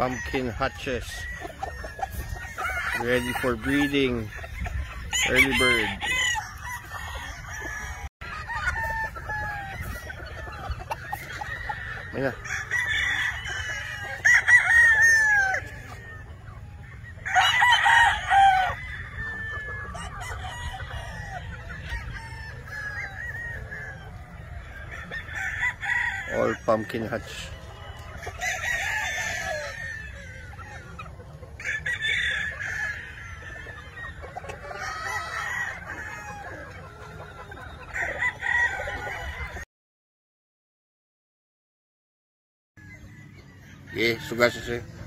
pumpkin hatches. Ready for breeding. Early bird. Na all pumpkin hatch Okay, so saya.